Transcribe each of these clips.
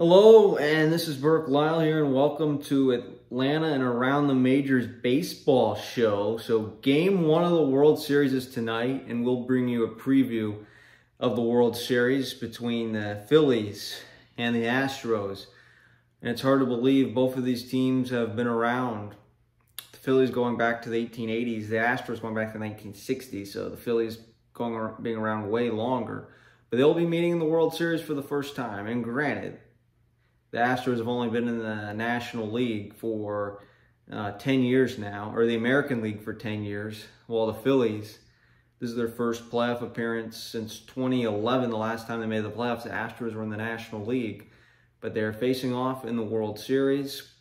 Hello, and this is Burke Lyle here, and welcome to Atlanta and Around the Majors Baseball Show. So, game one of the World Series is tonight, and we'll bring you a preview of the World Series between the Phillies and the Astros. And it's hard to believe both of these teams have been around. The Phillies going back to the 1880s, the Astros going back to the 1960s, so the Phillies going being around way longer. But they'll be meeting in the World Series for the first time, and granted, the Astros have only been in the National League for uh, 10 years now, or the American League for 10 years, while the Phillies, this is their first playoff appearance since 2011, the last time they made the playoffs. The Astros were in the National League, but they're facing off in the World Series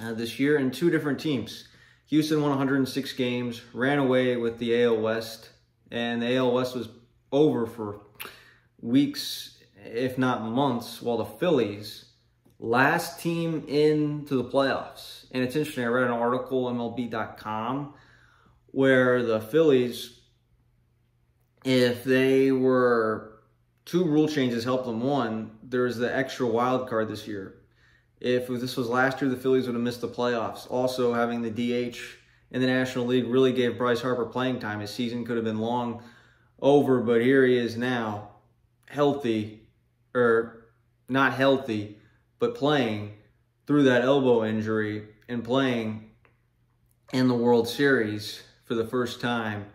uh, this year in two different teams. Houston won 106 games, ran away with the AL West, and the AL West was over for weeks if not months, while the Phillies, last team into the playoffs. And it's interesting, I read an article, MLB.com, where the Phillies, if they were two rule changes helped them one, there's the extra wild card this year. If this was last year, the Phillies would have missed the playoffs. Also, having the DH in the National League really gave Bryce Harper playing time. His season could have been long over, but here he is now, healthy, or not healthy, but playing through that elbow injury and playing in the World Series for the first time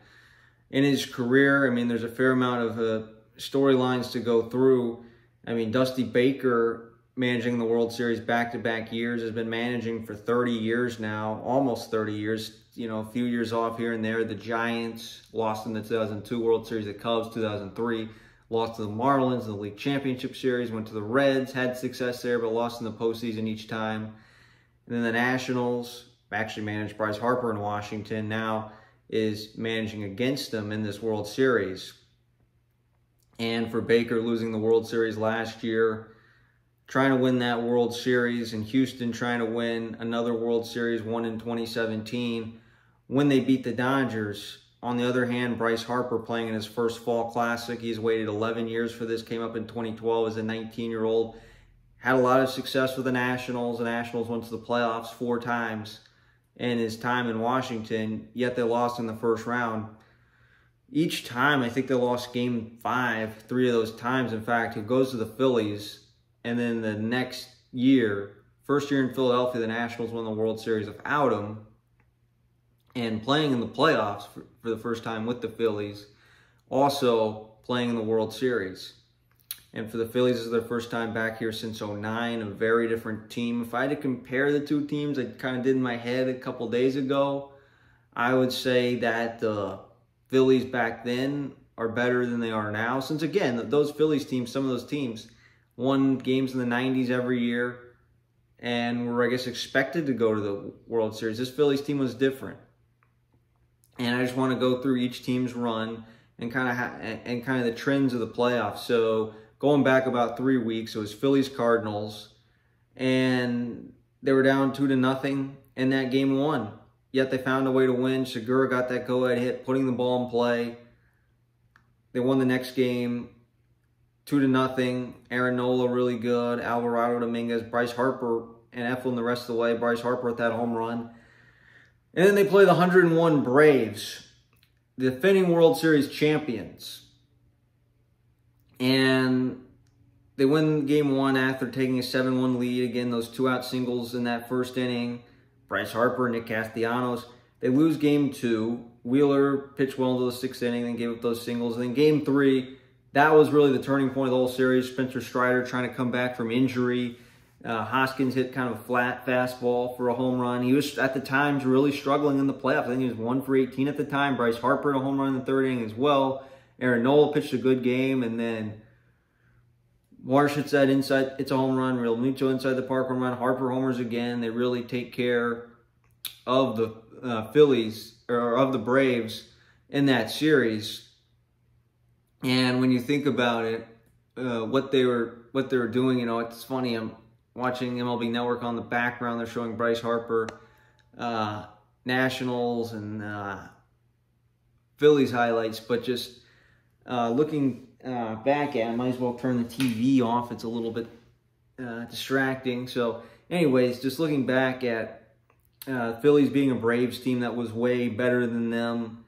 in his career. I mean, there's a fair amount of uh, storylines to go through. I mean, Dusty Baker managing the World Series back-to-back years has been managing for 30 years now, almost 30 years. You know, a few years off here and there. The Giants lost in the 2002 World Series. The Cubs 2003 lost to the Marlins in the league championship series, went to the Reds, had success there, but lost in the postseason each time. And then the Nationals actually managed Bryce Harper in Washington, now is managing against them in this World Series. And for Baker losing the World Series last year, trying to win that World Series, and Houston trying to win another World Series, one in 2017, when they beat the Dodgers on the other hand, Bryce Harper playing in his first fall classic. He's waited 11 years for this, came up in 2012 as a 19 year old. Had a lot of success with the Nationals. The Nationals went to the playoffs four times in his time in Washington, yet they lost in the first round. Each time, I think they lost game five, three of those times. In fact, he goes to the Phillies, and then the next year, first year in Philadelphia, the Nationals won the World Series without him and playing in the playoffs for, for the first time with the Phillies, also playing in the World Series. And for the Phillies, this is their first time back here since 09, a very different team. If I had to compare the two teams, I kind of did in my head a couple days ago, I would say that the Phillies back then are better than they are now. Since, again, those Phillies teams, some of those teams, won games in the 90s every year and were, I guess, expected to go to the World Series. This Phillies team was different and I just want to go through each team's run and kind of ha- and kind of the trends of the playoffs. So going back about three weeks, it was Phillies Cardinals, and they were down two to nothing in that game one. Yet they found a way to win. Segura got that go ahead hit, putting the ball in play. They won the next game, two to nothing. Aaron Nola really good. Alvarado Dominguez, Bryce Harper, and Eflin the rest of the way. Bryce Harper with that home run. And then they play the 101 Braves, the defending World Series champions. And they win game one after taking a 7-1 lead. Again, those two-out singles in that first inning. Bryce Harper, Nick Castellanos. They lose game two. Wheeler pitched well into the sixth inning, then gave up those singles. And then game three, that was really the turning point of the whole series. Spencer Strider trying to come back from injury uh, Hoskins hit kind of a flat fastball for a home run. He was, at the times, really struggling in the playoffs. I think he was 1 for 18 at the time. Bryce Harper a home run in the third inning as well. Aaron Nola pitched a good game, and then Marsh hits that inside. It's a home run. Realmuto inside the park home run. Harper homers again. They really take care of the uh, Phillies, or of the Braves in that series. And when you think about it, uh, what they were what they were doing, you know, it's funny. I'm watching MLB Network on the background. They're showing Bryce Harper, uh, Nationals, and uh, Phillies highlights. But just uh, looking uh, back at it, I might as well turn the TV off. It's a little bit uh, distracting. So, anyways, just looking back at uh, Phillies being a Braves team that was way better than them,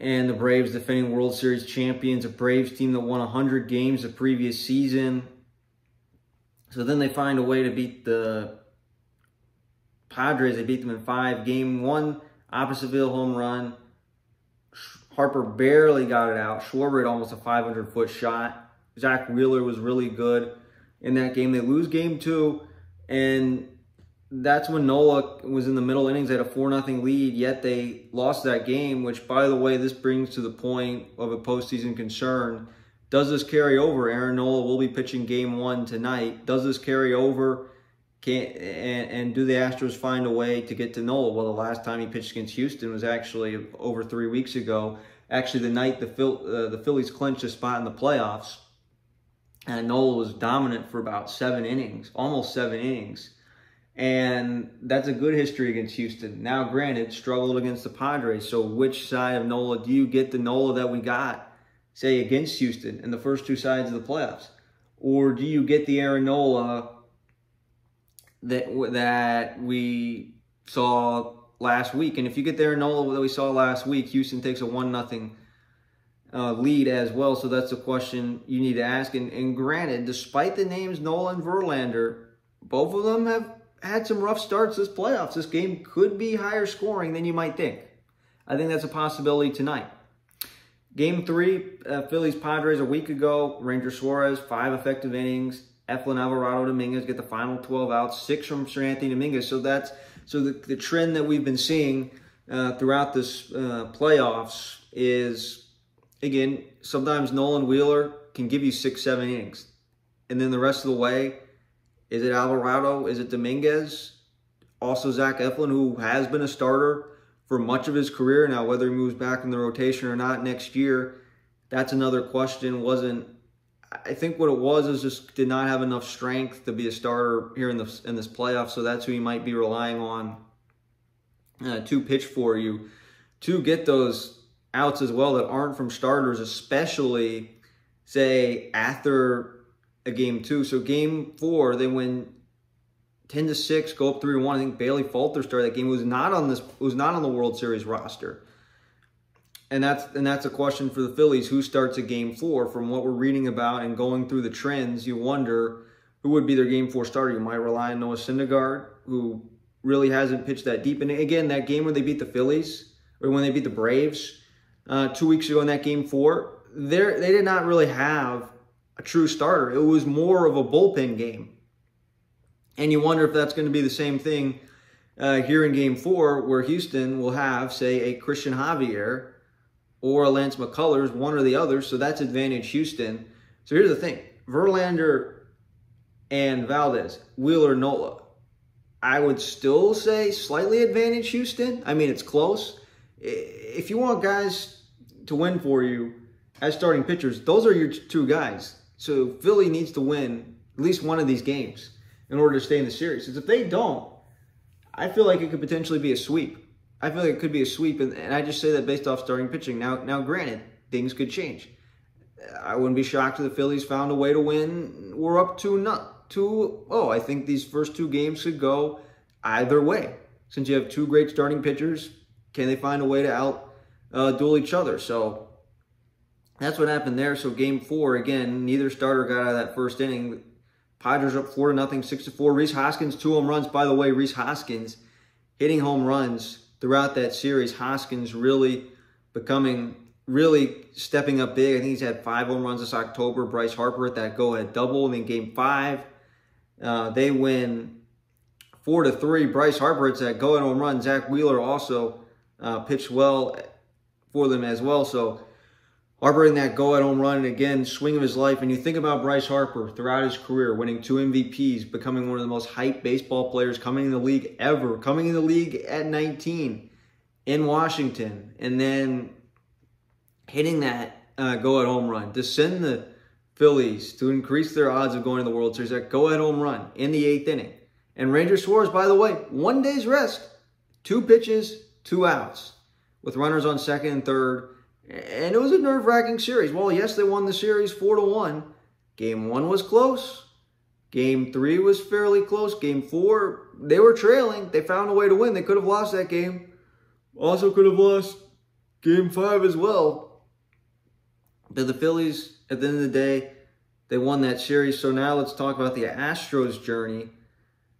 and the Braves defending World Series champions, a Braves team that won 100 games the previous season. So then they find a way to beat the Padres. They beat them in five. Game one, opposite field home run. Harper barely got it out. Schwarber had almost a 500 foot shot. Zack Wheeler was really good in that game. They lose game two, and that's when Nola was in the middle innings. Had a 4 0 lead, yet they lost that game, which, by the way, this brings to the point of a postseason concern. Does this carry over? Aaron Nola will be pitching game one tonight. Does this carry over? Can and, and do the Astros find a way to get to Nola? Well, the last time he pitched against Houston was actually over three weeks ago. Actually, the night the Phil, uh, the Phillies clinched a spot in the playoffs, and Nola was dominant for about seven innings, almost seven innings. And that's a good history against Houston. Now, granted, struggled against the Padres. So, which side of Nola do you get the Nola that we got, say, against Houston in the first two sides of the playoffs? Or do you get the Aaron Nola that that we saw last week. And if you get there Nola that we saw last week, Houston takes a one nothing uh, lead as well. So that's a question you need to ask. And, and granted, despite the names Nola and Verlander, both of them have had some rough starts this playoffs. This game could be higher scoring than you might think. I think that's a possibility tonight. Game three, uh, Phillies Padres a week ago. Ranger Suarez, five effective innings, Eflin Alvarado Dominguez get the final 12 outs, six from Seranthony Dominguez. So that's so the, the trend that we've been seeing uh, throughout this uh, playoffs is again sometimes Nolan Wheeler can give you six, seven innings, and then the rest of the way, is it Alvarado? Is it Dominguez? Also Zach Eflin, who has been a starter for much of his career now, whether he moves back in the rotation or not next year, that's another question. Wasn't I think what it was is just did not have enough strength to be a starter here in the in this playoff. So that's who he might be relying on uh, to pitch for you to get those outs as well that aren't from starters, especially say after a game two. So game four, they win ten to six, go up three to one. I think Bailey Falter started that game. was not on this was not on the World Series roster and that's and that's a question for the Phillies. Who starts a game four? From what we're reading about and going through the trends, you wonder who would be their game four starter. You might rely on Noah Syndergaard, who really hasn't pitched that deep. And again, that game when they beat the Phillies or when they beat the Braves uh, two weeks ago in that game four, they they did not really have a true starter. It was more of a bullpen game, and you wonder if that's going to be the same thing uh, here in Game Four, where Houston will have, say, a Christian Javier or a Lance McCullers, one or the other. So that's advantage Houston. So here's the thing Verlander and Valdez, Wheeler, Nola. I would still say slightly advantage Houston. I mean, it's close. If you want guys to win for you as starting pitchers, those are your two guys. So Philly needs to win at least one of these games in order to stay in the series. Because if they don't, I feel like it could potentially be a sweep. I feel like it could be a sweep, and, and I just say that based off starting pitching. Now, now, granted, things could change. I wouldn't be shocked if the Phillies found a way to win. We're up to not two. Oh, I think these first two games could go either way. Since you have two great starting pitchers, can they find a way to out uh, duel each other? So that's what happened there. So game four, again, neither starter got out of that first inning. Padres up four to nothing, six to four. Rhys Hoskins two home runs. By the way, Rhys Hoskins hitting home runs throughout that series, Hoskins really becoming, really stepping up big. I think he's had five home runs this October. Bryce Harper at that go-ahead double. And then game five, uh, they win four to three. Bryce Harper hits that go-ahead home run. Zack Wheeler also uh, pitched well for them as well. So Harper in that go at home run, and again, swing of his life. And you think about Bryce Harper throughout his career, winning two MVPs, becoming one of the most hyped baseball players coming in the league ever, coming in the league at 19 in Washington, and then hitting that uh, go at home run to send the Phillies to increase their odds of going to the World Series. That go at home run in the eighth inning. And Ranger Suarez, by the way, one day's rest, two pitches, two outs, with runners on second and third and it was a nerve wracking series. Well, yes, they won the series 4 to 1. Game one was close. Game three was fairly close. Game four, they were trailing. They found a way to win. They could have lost that game. Also could have lost game five as well. But the Phillies, at the end of the day, they won that series. So now let's talk about the Astros journey.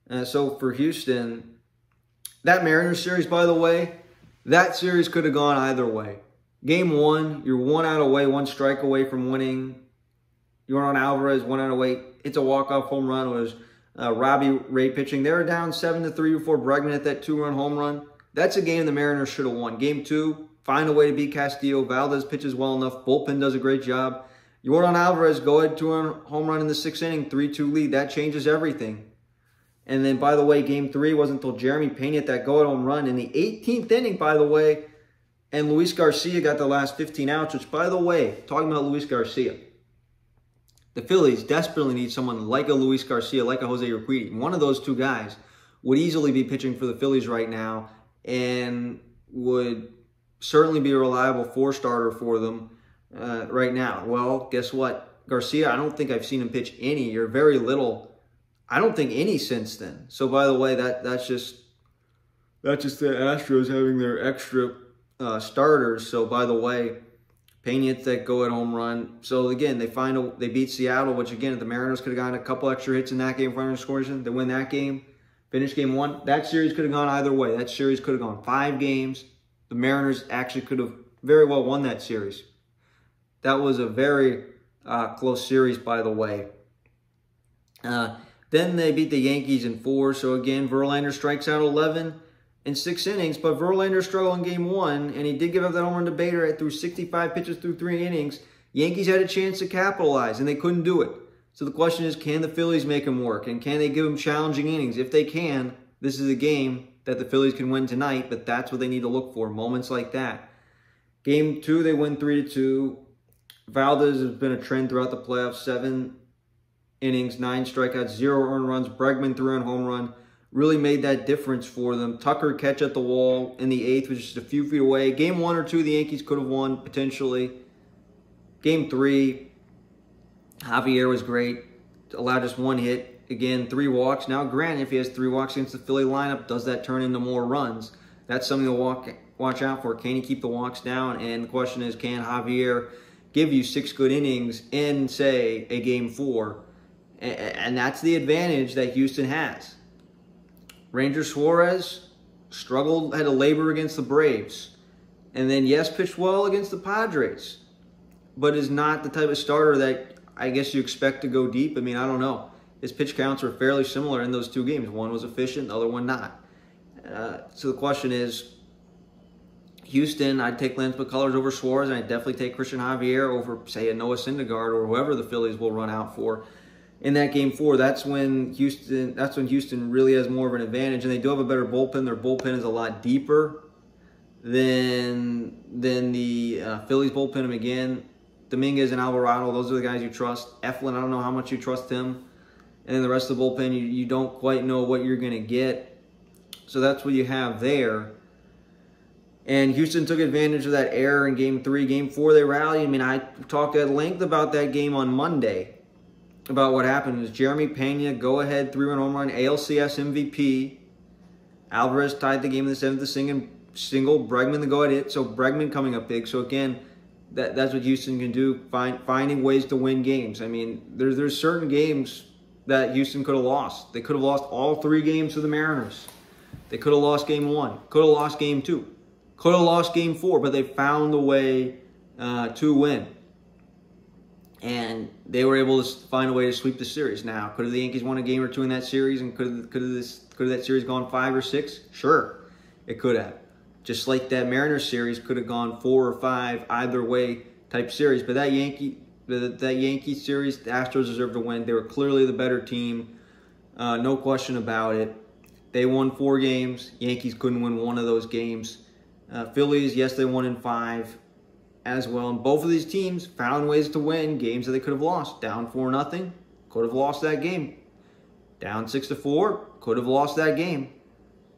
Uh, so for Houston, that Mariners series, by the way, that series could have gone either way. Game one, you're one out away, one strike away from winning. Yordan Alvarez, one out away. It's a walk-off home run. It was uh, Robbie Ray pitching. They were down 7 to three before Bregman hit that two-run home run. That's a game the Mariners should have won. Game two, find a way to beat Castillo. Valdez pitches well enough. Bullpen does a great job. Yordan Alvarez, go ahead, two-run home run in the sixth inning, 3-2 lead. That changes everything. And then, by the way, game three wasn't until Jeremy Pena hit that go-ahead home run in the 18th inning, by the way, and Luis Garcia got the last 15 outs, which, by the way, talking about Luis Garcia, the Phillies desperately need someone like a Luis Garcia, like a Jose Urquidy. One of those two guys would easily be pitching for the Phillies right now and would certainly be a reliable four starter for them uh, right now. Well, guess what? Garcia, I don't think I've seen him pitch any or very little. I don't think any since then. So by the way, that that's just that's just the Astros having their extra uh, starters. So by the way, Pena that go at home run. So again, they find a, they beat Seattle, which again, the Mariners could have gotten a couple extra hits in that game for scores. They win that game, finish game one. That series could have gone either way. That series could have gone five games. The Mariners actually could have very well won that series. That was a very uh, close series, by the way. Uh, then they beat the Yankees in four. So again, Verlander strikes out 11 in six innings, but Verlander struggled in game one, and he did give up that home run to Bader through 65 pitches through three innings. Yankees had a chance to capitalize, and they couldn't do it. So the question is, can the Phillies make him work, and can they give him challenging innings? If they can, this is a game that the Phillies can win tonight, but that's what they need to look for, moments like that. Game two, they win 3 to two. Valdez has been a trend throughout the playoffs, seven innings, nine strikeouts, zero earned runs. Bregman threw in home run really made that difference for them. Tucker catch at the wall in the eighth, is just a few feet away. Game one or two, the Yankees could have won potentially. Game three, Javier was great. Allowed just one hit. Again, three walks. Now, granted, if he has three walks against the Philly lineup, does that turn into more runs? That's something to walk, watch out for. Can he keep the walks down? And the question is, can Javier give you six good innings in, say, a game four? And that's the advantage that Houston has. Ranger Suarez struggled, had to labor against the Braves. And then, yes, pitched well against the Padres, but is not the type of starter that I guess you expect to go deep. I mean, I don't know. His pitch counts were fairly similar in those two games. One was efficient, the other one not. Uh, so the question is, Houston, I'd take Lance McCullers over Suarez, and I'd definitely take Christian Javier over, say, a Noah Syndergaard or whoever the Phillies will run out for in that game four, that's when Houston that's when Houston really has more of an advantage, and they do have a better bullpen. Their bullpen is a lot deeper than than the uh, Phillies bullpen. And again, Dominguez and Alvarado, those are the guys you trust. Eflin, I don't know how much you trust him, and then the rest of the bullpen, you, you don't quite know what you're going to get. So that's what you have there. And Houston took advantage of that error in game three. Game four, they rallied. I mean, I talked at length about that game on Monday about what happened is Jeremy Pena, go ahead, three run home run, ALCS MVP. Alvarez tied the game in the seventh, the single, single. Bregman the go ahead hit. So Bregman coming up big. So again, that, that's what Houston can do, find, finding ways to win games. I mean, there's there's certain games that Houston could have lost. They could have lost all three games to the Mariners. They could have lost game one, could have lost game two, could have lost game four, but they found a way uh, to win and they were able to find a way to sweep the series. Now, could have the Yankees won a game or two in that series, and could could have this could have that series gone five or six? Sure, it could have. Just like that Mariners series could have gone four or five either way type series. But that Yankee that Yankee series, the Astros deserved to win. They were clearly the better team, uh, no question about it. They won four games. Yankees couldn't win one of those games. Uh, Phillies, yes, they won in five as well. And both of these teams found ways to win games that they could have lost. Down 4 nothing, could have lost that game. Down 6 to 4, could have lost that game.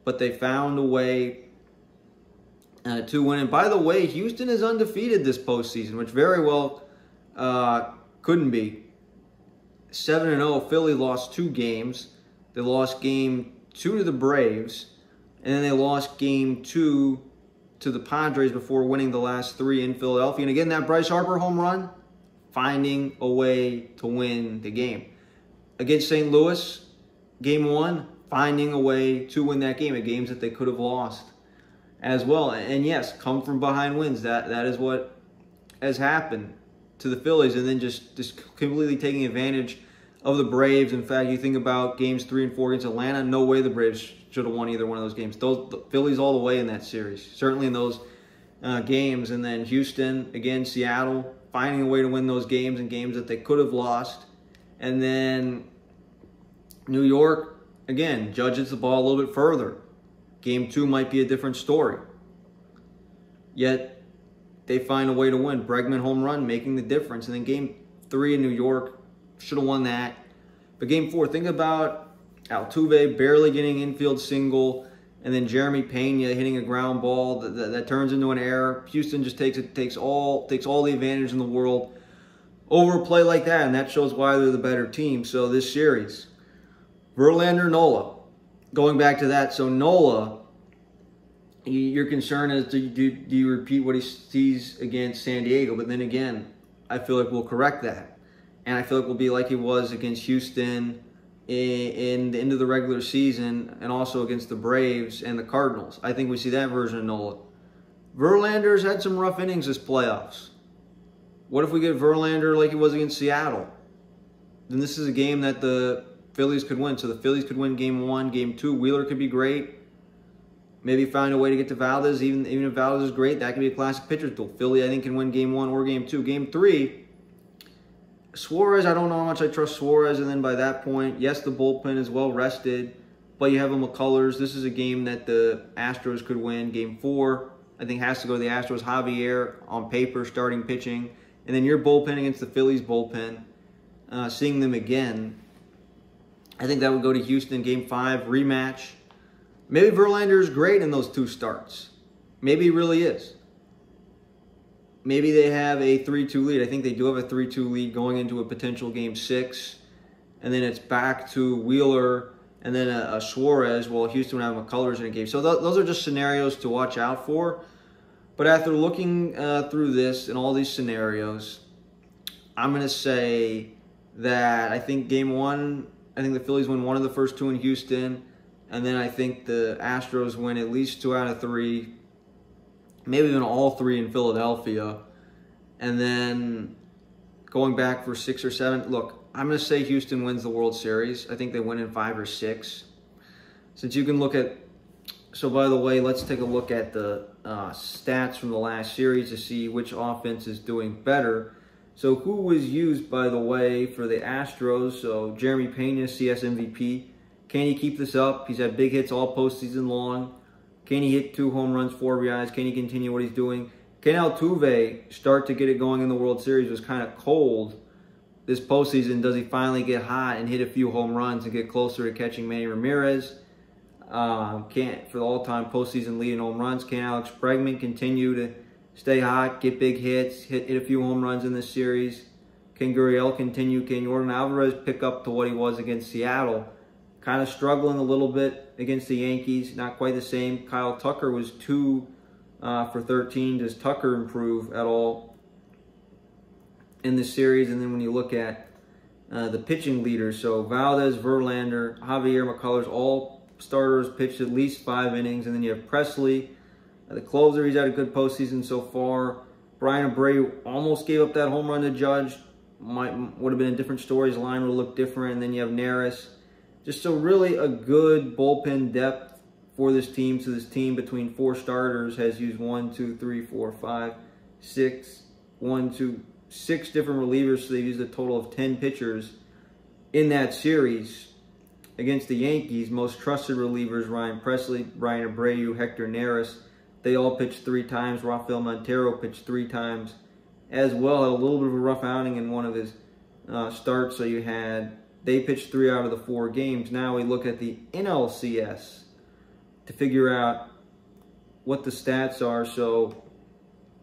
But they found a way uh, to win. And by the way, Houston is undefeated this postseason, which very well uh, couldn't be. 7 and 0. Philly lost two games. They lost game two to the Braves, and then they lost game two to the Padres before winning the last three in Philadelphia. And again, that Bryce Harper home run, finding a way to win the game. Against St. Louis, game one, finding a way to win that game, a games that they could have lost as well. And yes, come from behind wins. That that is what has happened to the Phillies, and then just just completely taking advantage of the Braves. In fact, you think about games three and four against Atlanta. No way the Braves should have won either one of those games. Those Phillies all the way in that series, certainly in those uh, games. And then Houston again, Seattle finding a way to win those games and games that they could have lost. And then New York again judges the ball a little bit further. Game two might be a different story. Yet they find a way to win. Bregman home run making the difference. And then game three in New York, should have won that. But game four, think about Altuve barely getting infield single, and then Jeremy Pena hitting a ground ball that, that, that turns into an error. Houston just takes it takes all takes all the advantage in the world over a play like that, and that shows why they're the better team. So this series, Verlander Nola, going back to that, so Nola, your concern is do, do, do you repeat what he sees against San Diego? But then again, I feel like we'll correct that. And I feel like we'll be like he was against Houston in, the end of the regular season and also against the Braves and the Cardinals. I think we see that version of Nola. Verlander's had some rough innings this playoffs. What if we get Verlander like he was against Seattle? Then this is a game that the Phillies could win. So the Phillies could win game one, game two. Wheeler could be great. Maybe find a way to get to Valdez. Even, even if Valdez is great, that could be a classic pitcher tool. Philly, I think, can win game one or game two. Game three, Suarez, I don't know how much I trust Suarez. And then by that point, yes, the bullpen is well rested, but you have a McCullers. This is a game that the Astros could win. Game four, I think, has to go to the Astros. Javier on paper starting pitching. And then your bullpen against the Phillies bullpen, uh, seeing them again. I think that would go to Houston game five rematch. Maybe Verlander is great in those two starts. Maybe he really is. Maybe they have a 3 2 lead. I think they do have a 3 2 lead going into a potential game six. And then it's back to Wheeler and then a, a Suarez. Well, Houston would have McCullers in a game. So th- those are just scenarios to watch out for. But after looking uh, through this and all these scenarios, I'm going to say that I think game one I think the Phillies win one of the first two in Houston, and then I think the Astros win at least two out of three, maybe even all three in Philadelphia. And then going back for six or seven, look, I'm going to say Houston wins the World Series. I think they win in five or six. Since you can look at, so by the way, let's take a look at the uh, stats from the last series to see which offense is doing better. So who was used, by the way, for the Astros? So Jeremy Pena, CS MVP. Can he keep this up? He's had big hits all postseason long. Can he hit two home runs, four RBIs? Can he continue what he's doing? Can Altuve start to get it going in the World Series? It was kind of cold this postseason. Does he finally get hot and hit a few home runs and get closer to catching Manny Ramirez? Um, can't for the all-time postseason leading home runs. Can Alex Bregman continue to stay hot, get big hits, hit, hit a few home runs in this series. Can Gurriel continue? Can Yordan Alvarez pick up to what he was against Seattle? Kind of struggling a little bit against the Yankees, not quite the same. Kyle Tucker was two uh, for 13. Does Tucker improve at all in this series? And then when you look at uh, the pitching leaders, so Valdez, Verlander, Javier McCullers, all starters pitched at least five innings. And then you have Pressly, the closer, he's had a good postseason so far. Bryan Abreu almost gave up that home run to Judge. Might would have been a different story. His line would have looked different. And then you have Neris. Just so really a good bullpen depth for this team. So this team between four starters has used one, two, three, four, five, six, one, two, six different relievers. So they've used a total of 10 pitchers in that series against the Yankees. Most trusted relievers, Ryan Pressly, Ryan Abreu, Hector Neris. They all pitched three times. Rafael Montero pitched three times as well. Had a little bit of a rough outing in one of his uh, starts. So you had, they pitched three out of the four games. Now we look at the NLCS to figure out what the stats are. So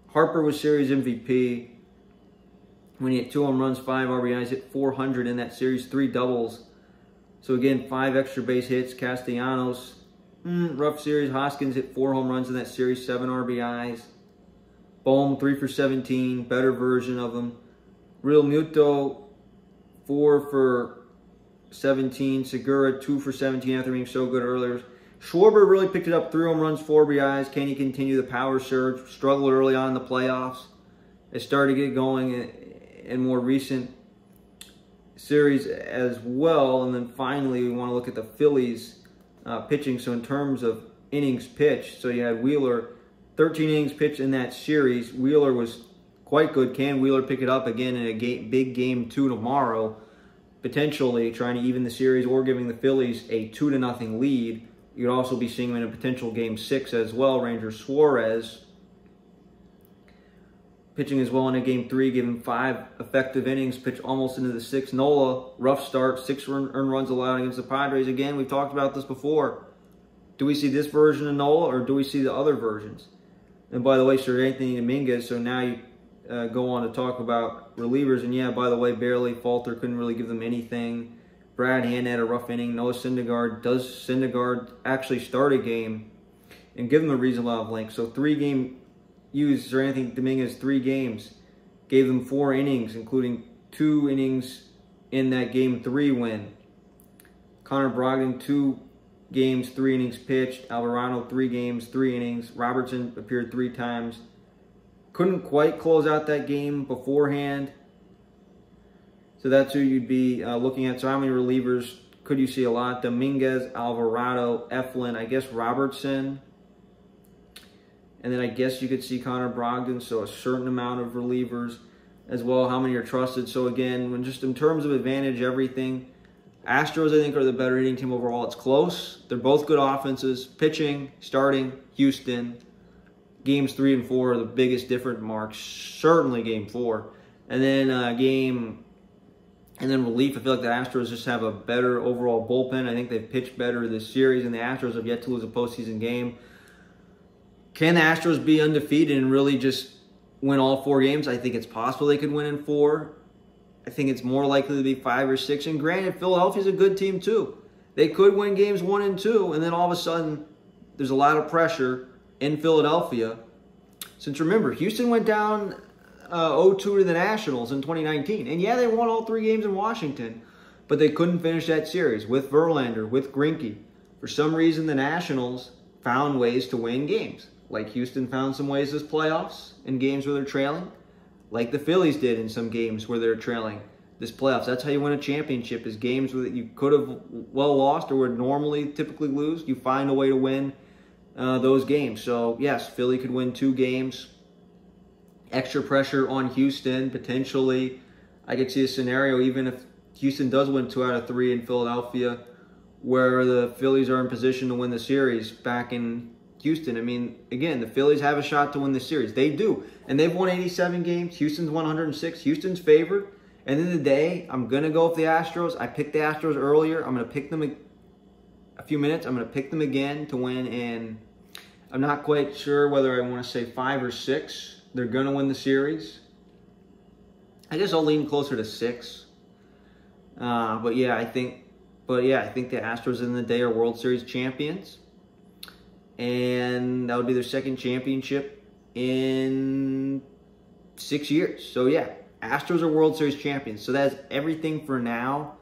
Harper was series MVP. when he hit two home runs, five RBIs, hit 400 in that series, three doubles. So again, five extra base hits. Castellanos, mm, rough series. Hoskins hit four home runs in that series, seven RBIs. Bohm, three for 17, better version of him. Realmuto, four for 17. Segura, two for 17 after being so good earlier. Schwarber really picked it up, three home runs, four RBIs. Can he continue the power surge? Struggled early on in the playoffs. It started to get going in more recent series as well. And then finally, we want to look at the Phillies uh, pitching. So in terms of innings pitched, so you had Wheeler, 13 innings pitched in that series. Wheeler was quite good. Can Wheeler pick it up again in a big game two tomorrow? Potentially trying to even the series or giving the Phillies a two to nothing lead. You'd also be seeing him in a potential game six as well. Ranger Suarez pitching as well in a game three, giving five effective innings, pitch almost into the sixth. Nola, rough start, six earned runs allowed against the Padres. Again, we've talked about this before. Do we see this version of Nola or do we see the other versions? And by the way, Seranthony Dominguez, so now you uh, go on to talk about relievers. And yeah, by the way, Bailey Falter couldn't really give them anything. Brad Hand had a rough inning. Noah Syndergaard. Does Syndergaard actually start a game and give them a amount of length? So three game used Seranthony Dominguez three games, gave them four innings, including two innings in that game three win. Connor Brogdon, two games, three innings pitched. Alvarado, three games, three innings. Robertson appeared three times. Couldn't quite close out that game beforehand. So that's who you'd be uh, looking at. So how many relievers could you see a lot? Dominguez, Alvarado, Eflin, I guess Robertson. And then I guess you could see Connor Brogdon, so a certain amount of relievers as well. How many are trusted? So again, when just in terms of advantage, everything, Astros I think are the better hitting team overall. It's close. They're both good offenses. Pitching, starting, Houston. Games three and four are the biggest different marks. Certainly game four. And then uh, game and then relief, I feel like the Astros just have a better overall bullpen. I think they've pitched better this series, and the Astros have yet to lose a postseason game. Can the Astros be undefeated and really just win all four games? I think it's possible they could win in four. I think it's more likely to be five or six. And granted, Philadelphia's a good team too. They could win games one and two, and then all of a sudden, there's a lot of pressure in Philadelphia. Since remember, Houston went down uh, 0-2 to the Nationals in 2019. And yeah, they won all three games in Washington, but they couldn't finish that series with Verlander, with Greinke. For some reason, the Nationals found ways to win games like Houston found some ways this playoffs in games where they're trailing, like the Phillies did in some games where they're trailing this playoffs. That's how you win a championship is games that you could have well lost or would normally typically lose. You find a way to win uh, those games. So yes, Philly could win two games. Extra pressure on Houston potentially. I could see a scenario even if Houston does win two out of three in Philadelphia, where the Phillies are in position to win the series back in Houston. I mean, again, the Phillies have a shot to win the series. They do. And they've won 87 games. Houston's 106. Houston's favored. And in the day, I'm going to go with the Astros. I picked the Astros earlier. I'm going to pick them a, a few minutes. I'm going to pick them again to win. And I'm not quite sure whether I want to say five or six. They're going to win the series. I guess I'll lean closer to six. Uh, but yeah, I think, but yeah, I think the Astros in the day are World Series champions and that would be their second championship in six years. So yeah, Astros are World Series champions. So that's everything for now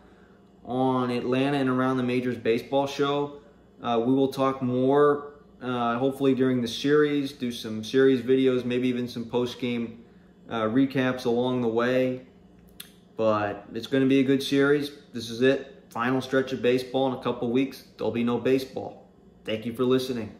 on Atlanta and around the majors baseball show. Uh, we will talk more, uh, hopefully during the series, do some series videos, maybe even some post-game uh, recaps along the way. But it's going to be a good series. This is it. Final stretch of baseball in a couple weeks. There'll be no baseball. Thank you for listening.